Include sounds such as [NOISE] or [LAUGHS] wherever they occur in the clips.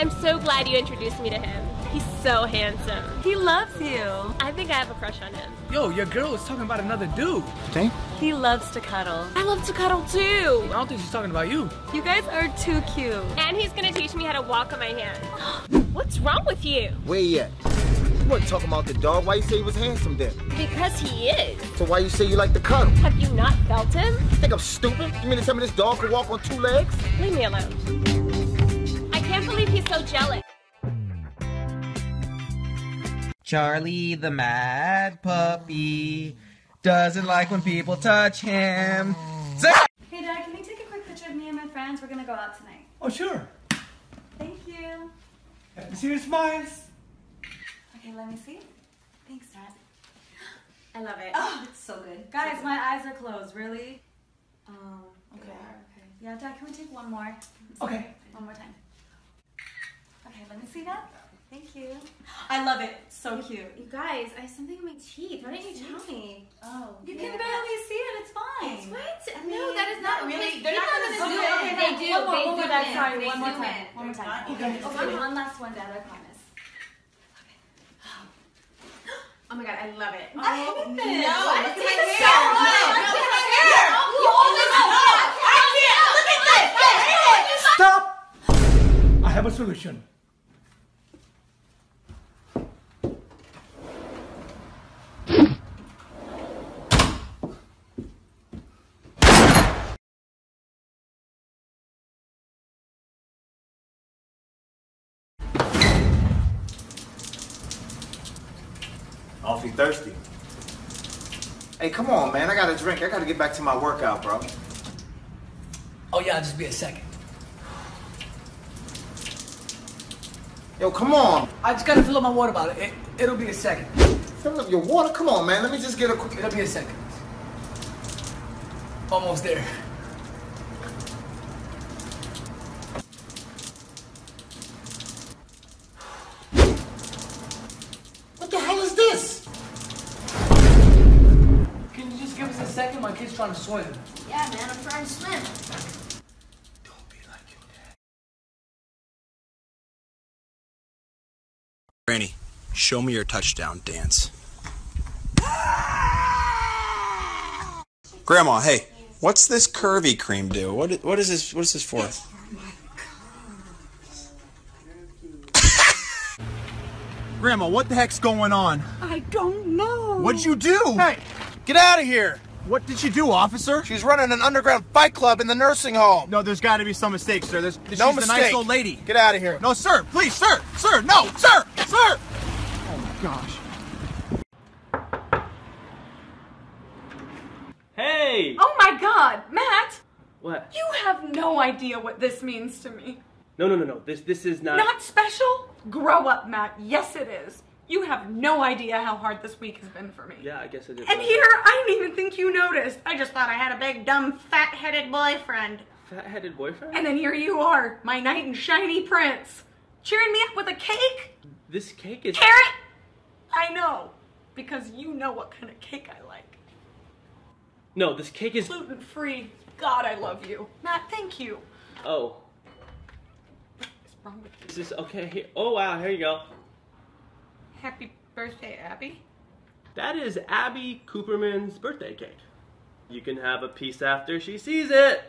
I'm so glad you introduced me to him. He's so handsome. He loves you. I think I have a crush on him. Yo, your girl is talking about another dude. Think? He loves to cuddle. I love to cuddle too. I don't think she's talking about you. You guys are too cute. And he's gonna teach me how to walk on my hands. [GASPS] What's wrong with you? Where you at? You wasn't talking about the dog. Why you say he was handsome then? Because he is. So why you say you like the cuddle? Have you not felt him? You think I'm stupid? You mean to tell me this dog can walk on two legs? Leave me alone. I he's so jealous. Charlie the mad puppy doesn't like when people touch him. Hey, Dad, can you take a quick picture of me and my friends? We're gonna go out tonight. Oh, sure. Thank you. Let me see your smiles. Okay, let me see. Thanks, Dad. I love it. Oh, it's so good. Guys, my eyes are closed. Really? Oh, okay. Okay. Yeah, Dad, can we take one more? Okay. One more time. Okay, let me see that. Thank you. I love it. So cute. You guys, I have something in my teeth. Why didn't you tell me? Oh. You yeah. can barely see it. It's fine. It's what? I no, that is not not really. really. They're not People gonna zoom zoom in. in. They do. One more, they one more, zoom Dad. in. Sorry, They one more zoom time. in. One more They're time. Okay. One last one, Dad. I promise. [GASPS] Oh my god, I love it. I oh, hate this. No, Why look at it my hair. so? No, Look look at at my my hair. hair. You hold this. I can't. Look at this. Stop! I have a solution. Thirsty. Hey, come on, man. I got a drink. I gotta get back to my workout, bro. Oh, yeah, just be a second. Yo, come on. I just gotta fill up my water bottle. It, it'll be a second. Fill up your water. Come on, man. Let me just get a quick. It'll be a second. Almost there. What the hell is this? Can you just give us a second? My kid's trying to swim. Yeah, man, I'm trying to swim. Don't be like your dad. Granny, show me your touchdown dance. Grandma, hey, what's this curvy cream do? What what is this? What is this for? [LAUGHS] Grandma, what the heck's going on? I don't know. What'd you do? Hey, get out of here! What did she do, officer? She's running an underground fight club in the nursing home. No, there's got to be some mistake, sir. There's, no she's No the nice old lady. Get out of here. No, sir, please, sir, sir, no, sir, sir. Gosh. Hey! Oh my god, Matt! What? You have no idea what this means to me. No, no, no, no. This this is not. Not special? Grow up, Matt. Yes, it is. You have no idea how hard this week has been for me. Yeah, I guess I did. And here, I didn't even think you noticed. I just thought I had a big, dumb, fat headed boyfriend. Fat-headed boyfriend. And then here you are, my knight in shiny prince, cheering me up with a cake? This cake is. Carrot? I know, because you know what kind of cake I like. No, this cake is. Gluten free. God, I love you. Matt, thank you. Oh, What's wrong with you? is this okay. Here. Oh wow, here you go. Happy birthday, Abby. That is Abby Cooperman's birthday cake. You can have a piece after she sees it.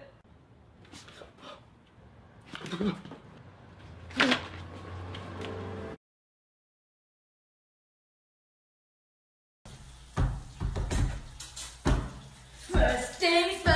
First things first.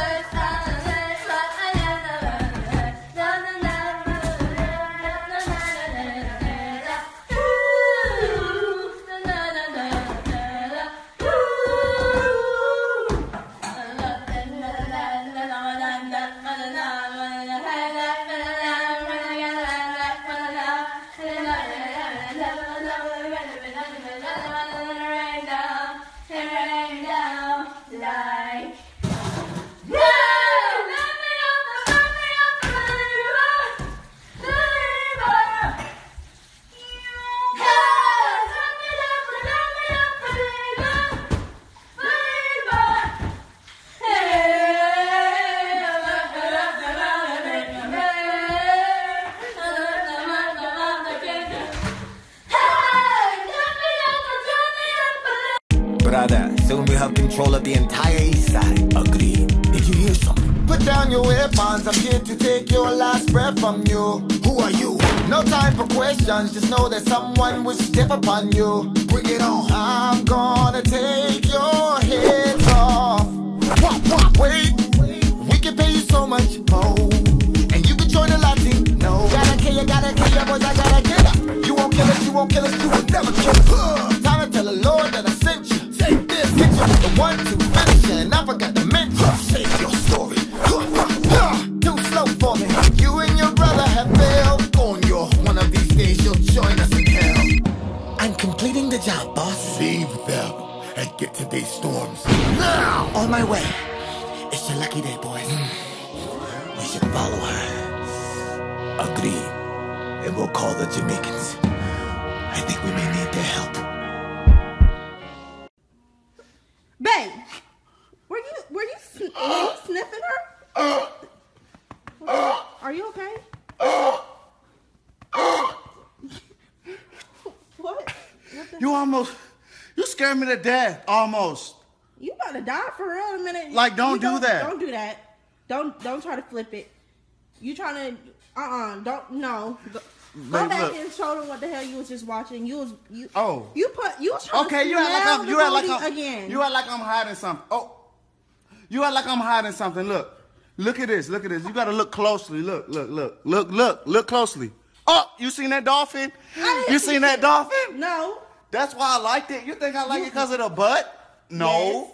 Questions, just know that someone will step upon you. Bring it on. I'm gonna take your heads off. Wah, wah. Wait, we can pay you so much more. And you can join the Latino. Gotta kill you, gotta kill you, boys, I gotta get up. You won't kill us, you won't kill us, you will Are you okay? [GASPS] what? You almost, you scared me to death. Almost. You about to die for real in a minute. Like, don't You do that. Don't do that. Don't don't try to flip it. You trying to uh uh-uh, don't no. Go, go back look. and show them what the hell you was just watching. You was you Oh. you put you was trying Okay, to you act like I'm. You act like I'm. again. You act like I'm hiding something. Oh, you act like I'm hiding something. Look, look at this. Look at this. You gotta look closely. Look, look, look, look, look, look closely. Oh, you seen that dolphin? You seen that dolphin? no. That's why I liked it. You think I like it because of the butt? No.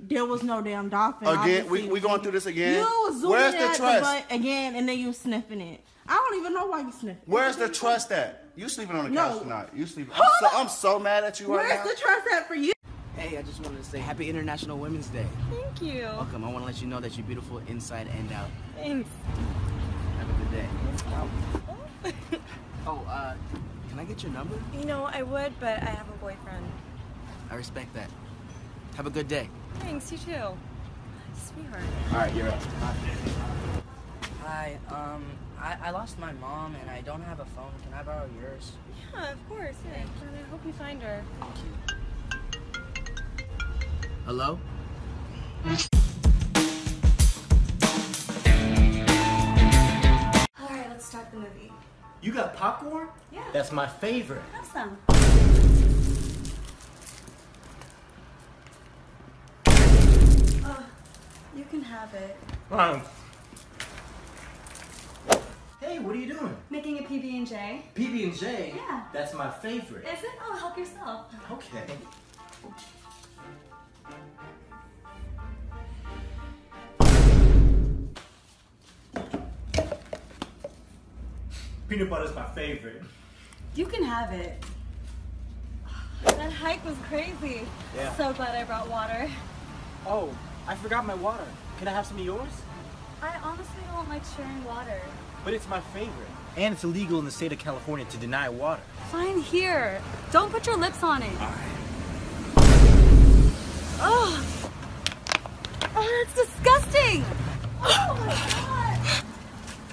There was no damn dolphin. Again, we we going through this again. You was zooming Where's at the the butt again, and then you sniffing it. I don't even know why you sniffing. Where's the trust at? You sleeping on the No. couch tonight? You sleeping? I'm so, I'm so mad at you right Where's now. Where's the trust at for you? Hey, I just wanted to say Happy International Women's Day. Thank you. Welcome. I want to let you know that you're beautiful inside and out. Thanks. Have a good day. [LAUGHS] oh, uh, can I get your number? You know, I would, but I have a boyfriend. I respect that. Have a good day. Thanks, you too. Sweetheart. All right, you're up. Hi, um, I, I lost my mom and I don't have a phone. Can I borrow yours? Yeah, of course. Yeah. I hope you find her. Hello? All right, let's start the movie. You got popcorn? Yeah. That's my favorite. Have some. Uh, you can have it. Um, Hey, what are you doing? Making a PB and J. PB and J. Yeah. That's my favorite. Is it? Oh, help yourself. Okay. Peanut butter is my favorite. You can have it. [SIGHS] That hike was crazy. Yeah. So glad I brought water. Oh, I forgot my water. Can I have some of yours? I honestly don't like sharing water. But it's my favorite. And it's illegal in the state of California to deny water. Fine here. Don't put your lips on it. Oh. Oh, that's disgusting. Oh my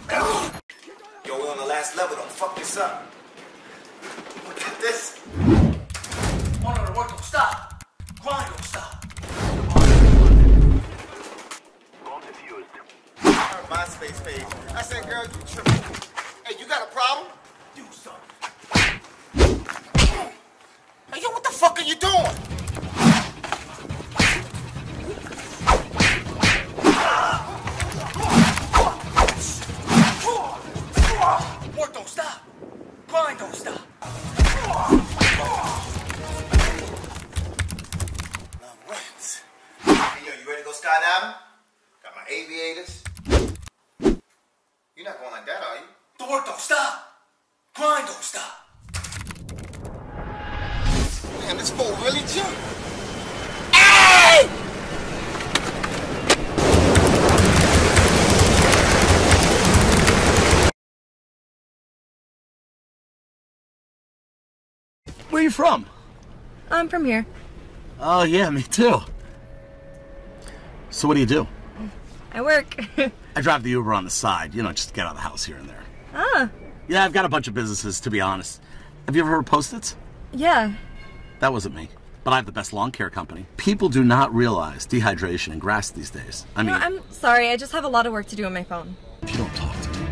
god. Yo, we're on the last level. Don't fuck this up. Look at this. Oh no, no, don't stop. Grind, don't stop. My MySpace page. I said, girl, you tripping. Where are you from? I'm from here. Oh yeah, me too. So what do you do? I work. [LAUGHS] I drive the Uber on the side, you know, just to get out of the house here and there. ah, Yeah, I've got a bunch of businesses, to be honest. Have you ever heard of Post-its? yeah. That wasn't me. but I have the best lawn care company. People do not realize dehydration in grass these days. I mean, no, I'm sorry. I just have a lot of work to do on my phone. if you don't talk to me,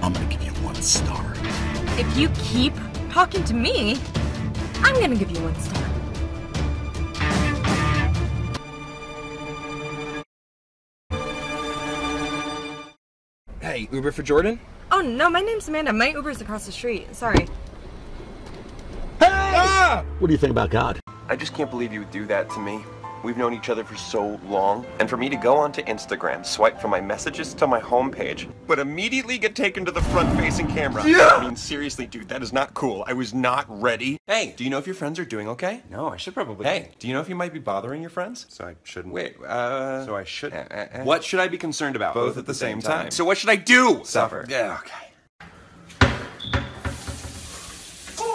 I'm gonna give you one star. If you keep talking to me, I'm gonna give you one star. Hey, Uber for Jordan? Oh no, my name's Amanda. My Uber's across the street. Sorry. Hey! Ah! What do you think about God? I just can't believe you would do that to me. We've known each other for so long, and for me to go onto Instagram, swipe from my messages to my homepage, but immediately get taken to the front-facing camera. Yeah! I mean, seriously, dude, that is not cool. I was not ready. Hey, do you know if your friends are doing okay? No, I should probably. Hey, do you know if you might be bothering your friends? So I shouldn't. Wait, uh. So I should. Eh, eh, eh. What should I be concerned about? Both, at the same time. So what should I do? Suffer. Yeah. Okay.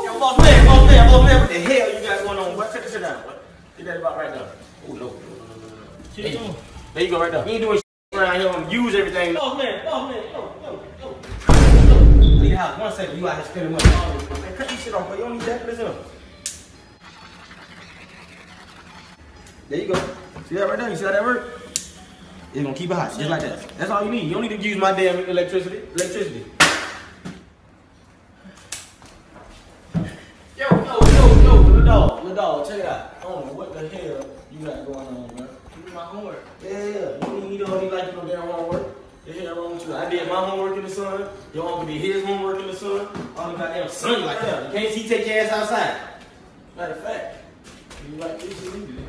Yo, boss man, boss man, boss man, what the hell you got going on? What? Check this shit out. What? Get that about right now. Oh, no. no, no, no, no. There, you- there you go, right there. You ain't doing shit around here. I'm use everything. Boss man, boss man, yo, yo, yo. Leave the house. One second. You out here spending money. Man, cut this shit off, but you don't need that. Listen up. There you go. See that right there? You see how that work? It's gonna keep it hot, just like that. That's all you need. You don't need to use my damn electricity. Electricity. Yo, yo, yo, yo, little dog, little dog, check it out. I don't know what the hell you got going on, man. You do my homework. Yeah, yeah. You don't need, you don't need like you no damn homework. The hell wrong with you? I did my homework in the sun. Your uncle did his homework in the sun. All the goddamn sun like that. You can't see take your ass outside. Matter of fact, you like this, you need it.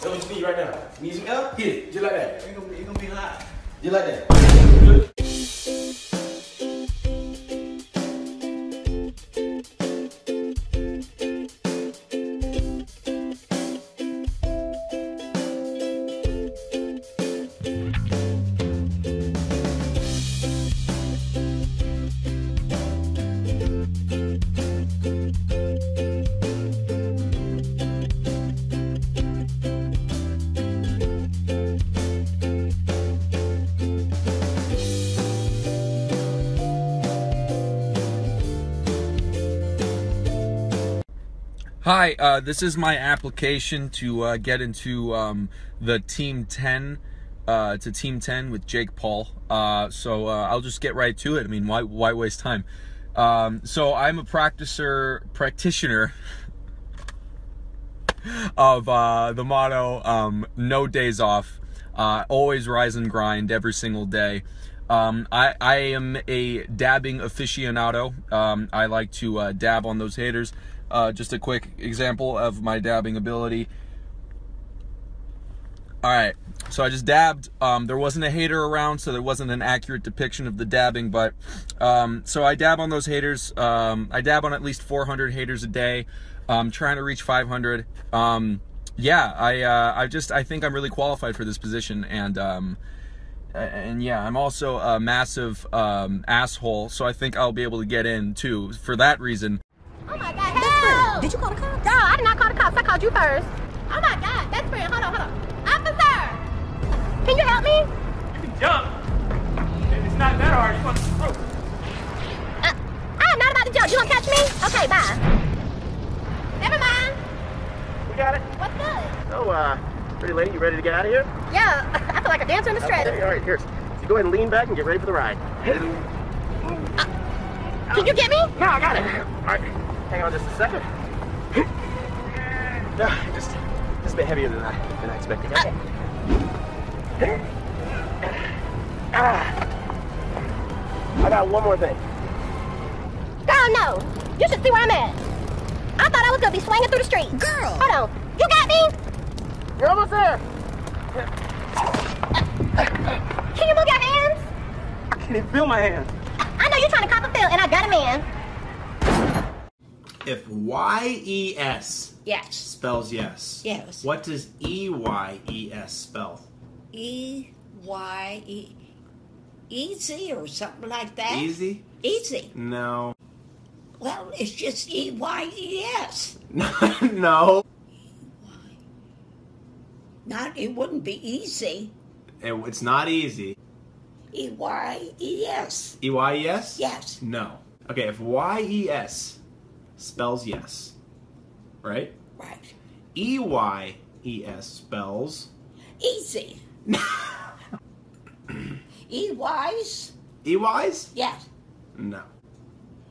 That's what you need right now. Need some help? Hit it, just like that. It's gonna be, it's gonna be hot. Just like that. Hi, uh, this is my application to uh, get into um, the Team 10, uh, to Team 10 with Jake Paul. Uh, so uh, I'll just get right to it. I mean, why, why waste time? Um, so I'm a practicer, practitioner of uh, the motto um, no days off, always rise and grind every single day. Um, I, I am a dabbing aficionado. Um, I like to uh, dab on those haters. Uh, just a quick example of my dabbing ability. All right, so I just dabbed. Um, there wasn't a hater around, so there wasn't an accurate depiction of the dabbing. But um, so I dab on those haters. Um, I dab on at least 400 haters a day. I'm trying to reach 500. Um, yeah, I uh, I just I think I'm really qualified for this position, and um, and yeah, I'm also a massive um, asshole, so I think I'll be able to get in too. For that reason, Oh my God, help! Did you call the cops? No, I did not call the cops. I called you first. Oh my God, best friend. Hold on, hold on. Officer! Can you help me? You can jump. If it's not that hard, you want to throw. Uh, I'm not about to jump. You gonna catch me? Okay, bye. Never mind. We got it. What's good? So, uh, pretty lady, you ready to get out of here? Yeah, [LAUGHS] I feel like a dancer in the stretch. Okay, all right, here. So go ahead and lean back and get ready for the ride. Can you get me? No, I got it. All right, hang on just a second. [GASPS] No, just, just a bit heavier than I, than I expected. Okay. Ah. I got one more thing. Girl, no. You should see where I'm at. I thought I was gonna be swinging through the street. Girl. Hold on. You got me? You're almost there. Can you move your hands? I can't even feel my hands. I know you're trying to cop a feel, and I got a man. If Y E S Yes. spells yes, Yes. what does E Y E S spell? E Y E easy or something like that. Easy? Easy. No. Well, it's just E Y E S. [LAUGHS] no. Not it wouldn't be easy. It- it's not easy. E Y E S. E Y E S? Yes. No. Okay, if Y E S spells yes, right? Right. E Y E S spells Easy. [LAUGHS] E wise? E Y's? Yes. No.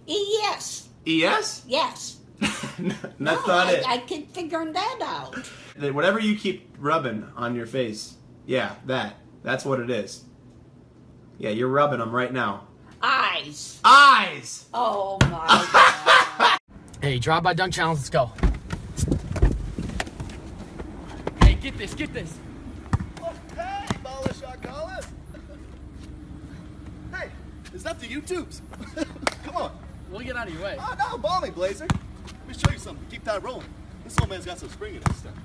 E yes. E S? Yes. [LAUGHS] That's No, not I, it. I keep figuring that out. That Whatever you keep rubbing on your face, yeah, that. That's what it is. Yeah, you're rubbing them right now. Eyes. Eyes! Oh my [LAUGHS] Hey, drive by dunk challenge. Let's go. Hey, get this, get this. Hey, baller shot caller. Hey, it's not the YouTubes. [LAUGHS] Come on. We'll get out of your way. Oh, no, balling, Blazer. Let me show you something. Keep that rolling. This old man's got some spring in his step.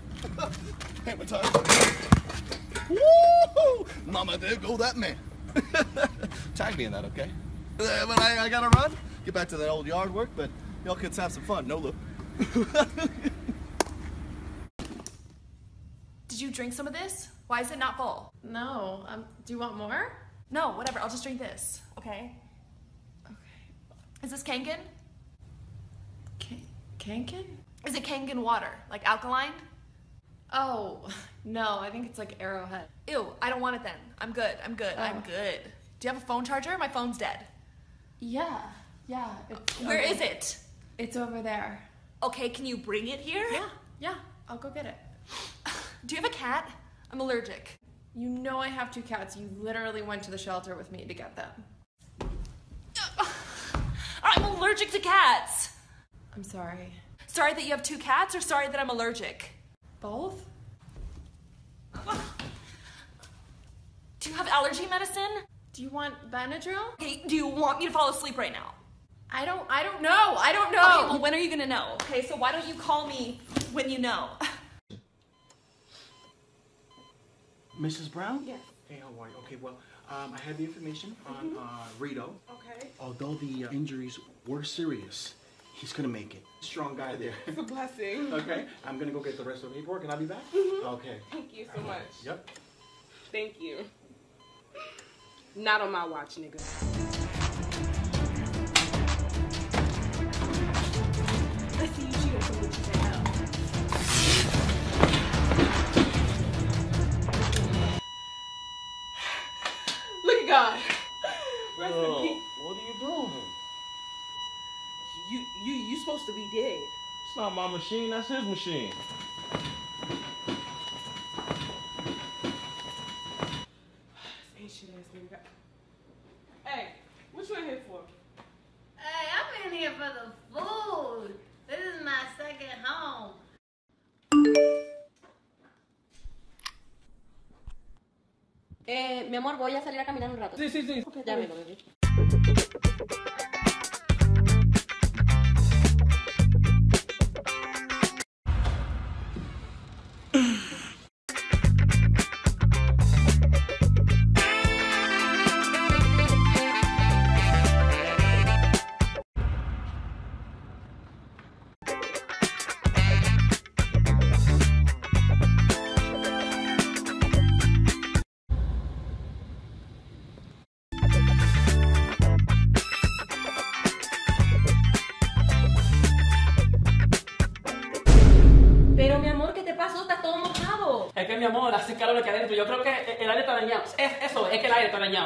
Hammer time. Woo! Mama, there go that man. [LAUGHS] Tag me in that, okay? Uh, But I, I gotta run. Get back to that old yard work, but y'all kids have some fun. No look. Did you drink some of this? Why is it not full? No. Um, do you want more? No, whatever. I'll just drink this. Okay. Okay. Is this Kangen? Kangen? Is it Kangen water? Like alkaline? Oh, [LAUGHS] no. I think it's like Arrowhead. Ew, I don't want it then. I'm good. I'm good. I'm Oh. good. Do you have a phone charger? My phone's dead. Yeah, yeah. It's Where over- is it? It's over there. Okay, can you bring it here? Yeah, yeah. I'll go get it. [SIGHS] Do you have a cat? I'm allergic. You know I have two cats. You literally went to the shelter with me to get them. [SIGHS] I'm allergic to cats. I'm sorry. Sorry that you have two cats or sorry that I'm allergic? Both? [SIGHS] Do you have allergy medicine? Do you want Benadryl? Okay, do you want me to fall asleep right now? I don't I don't know. I don't know. Okay, well when are you gonna know? Okay, so why don't you call me when you know? [LAUGHS] Mrs. Brown? Yes. Hey, how are you? Okay, well, um, I had the information on uh, Rito. Okay. Although the uh, injuries were serious, he's gonna make it. Strong guy there. It's a blessing. [LAUGHS] okay, I'm gonna go get the rest of the paperwork and I'll be back. Mhm. Okay. Thank you so much. Yep. Thank you. Not on my watch, nigga. Look at God. Rest in peace. what are you doing? You you you supposed to be dead. It's not my machine, that's his machine. Mi amor, voy a salir a caminar un rato. Sí, sí, sí. Ya vengo, bebé.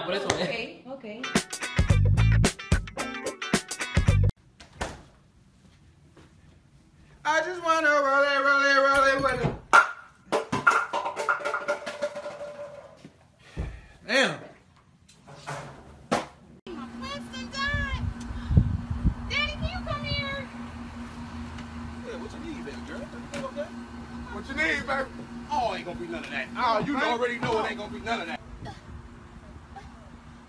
El aire está por eso es. Ok, ¿eh? ok. I just wanna roll it, roll it, roll it, roll it. Damn. Winston died. Daddy, can you come here? Yeah, what you need, baby girl? Everything okay? What you need, baby? Oh, ain't gonna be none of that. Oh, you already know it ain't gonna be none of that.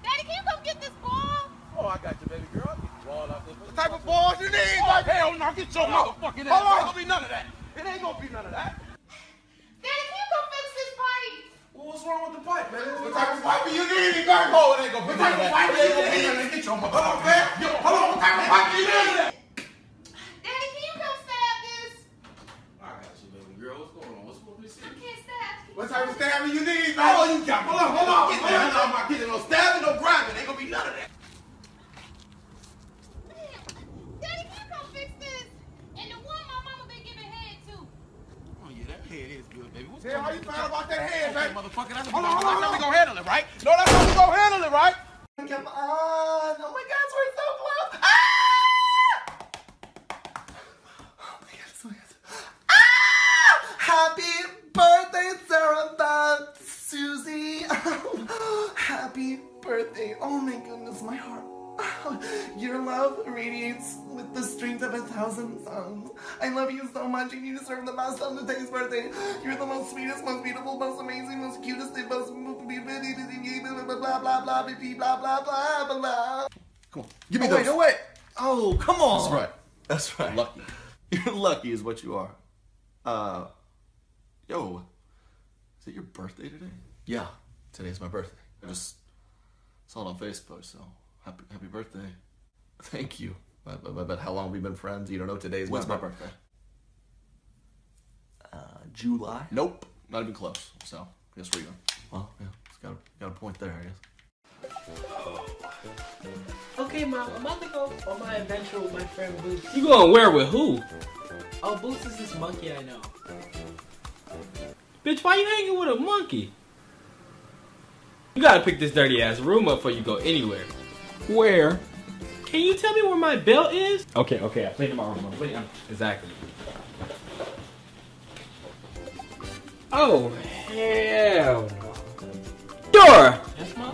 Daddy, can you come get this ball? Oh, I got you, baby girl. I'll get you all out there. What type of balls you need, baby? Hell no, get your motherfucking ass. Hold on. Ain't gonna be none of that. It ain't gonna be none of that. Daddy, can you come fix this pipe? Well, what's wrong with the pipe, man? What type of pipe you need, baby? Oh, it ain't gonna be none of that. It ain't gonna be none of that. Get your motherfucking ass. Yo, hold on. What type of pipe you need? motherfucker. That's a motherfucker. Thousand suns. I love you so much, and you deserve the best on today's birthday. You're the most sweetest, most beautiful, most amazing, most cutest, and most blah blah blah blah blah blah blah blah blah. Come on, give me Oh, those. wait, no, wait. Oh, come on. That's right. That's right. Lucky. You're lucky, is what you are. Uh, yo, is it your birthday today? Yeah, today's my birthday. I just saw it on Facebook, so happy happy birthday. Thank you. But, but, but how long have we been friends? You don't know today's When's my my birthday? Uh, July. Nope, not even close. So guess where you going? Well, yeah, it's got a, got a point there, I guess. Okay, Mom, I'm about to go on my adventure with my friend Boots. You going where with who? Oh, Boots is this monkey I know. Bitch, why you hanging with a monkey? You gotta pick this dirty ass room up before you go anywhere. Where? Can you tell me where my belt is? Okay, okay, I cleaned in my room. Wait, um, Exactly. Oh, hell no. Dora! Yes, Mom?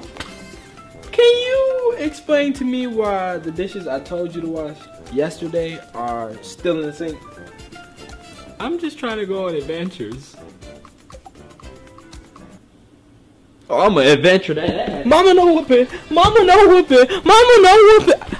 Can you explain to me why the dishes I told you to wash yesterday are still in the sink? I'm just trying to go on adventures. Oh, I'm an adventure. That, Mama no whooping. Mama no whooping. Mama no whooping.